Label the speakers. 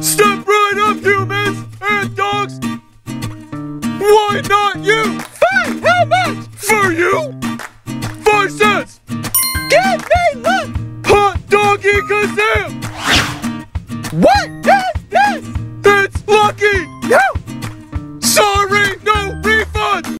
Speaker 1: Step right up, humans and dogs! Why not you?
Speaker 2: Fine, how much?
Speaker 1: For you? Five cents!
Speaker 2: Give me look!
Speaker 1: Hot doggy kazam!
Speaker 2: What?